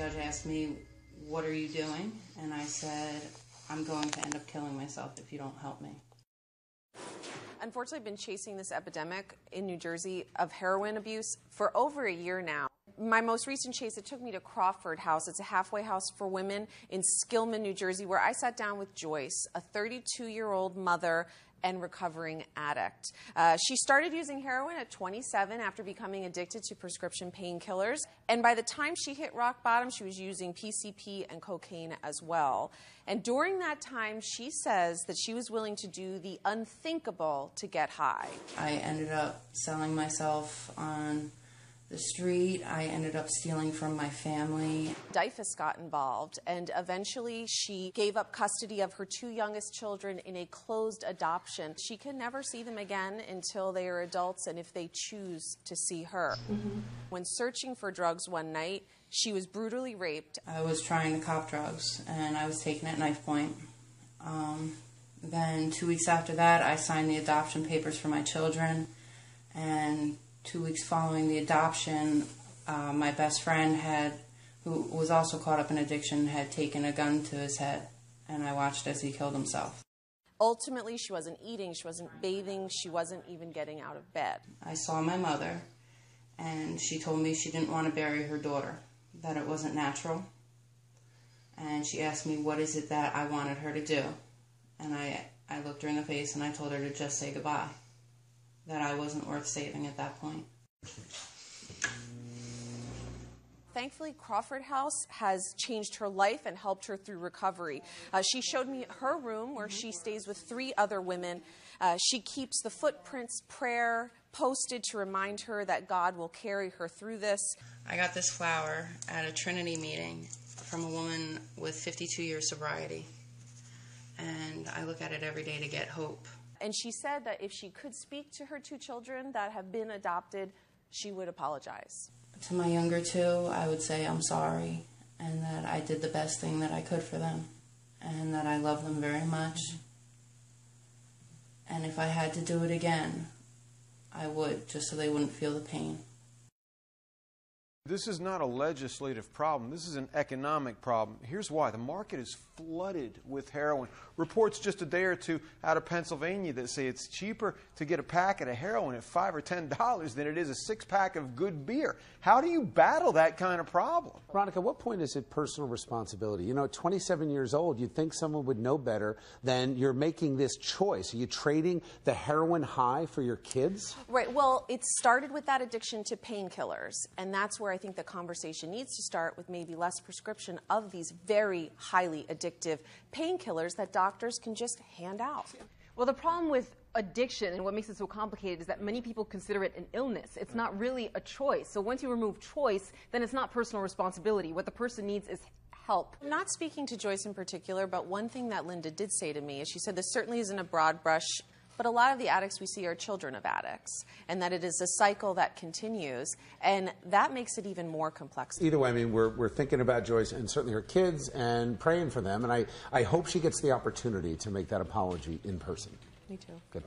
judge asked me, What are you doing? And I said, I'm going to end up killing myself if you don't help me. Unfortunately, I've been chasing this epidemic in New Jersey of heroin abuse for over a year now. My most recent chase, it took me to Crawford House. It's a halfway house for women in Skillman, New Jersey, where I sat down with Joyce, a 32 year old mother and recovering addict. Uh, she started using heroin at 27 after becoming addicted to prescription painkillers. And by the time she hit rock bottom, she was using PCP and cocaine as well. And during that time, she says that she was willing to do the unthinkable to get high. I ended up selling myself on the street. I ended up stealing from my family. DYFS got involved, and eventually she gave up custody of her two youngest children in a closed adoption. She can never see them again until they are adults and if they choose to see her. Mm-hmm. When searching for drugs one night, she was brutally raped. I was trying to cop drugs, and I was taken at knife point. Um, then, two weeks after that, I signed the adoption papers for my children, and two weeks following the adoption, uh, my best friend had, who was also caught up in addiction, had taken a gun to his head, and I watched as he killed himself. Ultimately, she wasn't eating, she wasn't bathing, she wasn't even getting out of bed. I saw my mother, and she told me she didn't want to bury her daughter, that it wasn't natural. And she asked me, What is it that I wanted her to do? And I, I looked her in the face and I told her to just say goodbye that I wasn't worth saving at that point. Thankfully, Crawford House has changed her life and helped her through recovery. Uh, she showed me her room where she stays with three other women. Uh, she keeps the footprints prayer posted to remind her that God will carry her through this. I got this flower at a Trinity meeting from a woman with 52 years sobriety, and I look at it every day to get hope. And she said that if she could speak to her two children that have been adopted, she would apologize. To my younger two, I would say I'm sorry and that I did the best thing that I could for them and that I love them very much. And if I had to do it again, I would, just so they wouldn't feel the pain. This is not a legislative problem. This is an economic problem. Here's why. The market is flooded with heroin. Reports just a day or two out of Pennsylvania that say it's cheaper to get a packet of heroin at 5 or $10 than it is a six pack of good beer. How do you battle that kind of problem? Veronica, what point is it personal responsibility? You know, at 27 years old, you'd think someone would know better than you're making this choice. Are you trading the heroin high for your kids? Right. Well, it started with that addiction to painkillers, and that's where I think the conversation needs to start with maybe less prescription of these very highly addictive painkillers that doctors can just hand out. Well, the problem with addiction and what makes it so complicated is that many people consider it an illness. It's not really a choice. So once you remove choice, then it's not personal responsibility. What the person needs is help. I'm not speaking to Joyce in particular, but one thing that Linda did say to me is she said this certainly isn't a broad brush but a lot of the addicts we see are children of addicts, and that it is a cycle that continues, and that makes it even more complex. Either way, I mean, we're, we're thinking about Joyce and certainly her kids and praying for them, and I, I hope she gets the opportunity to make that apology in person. Me too. Good.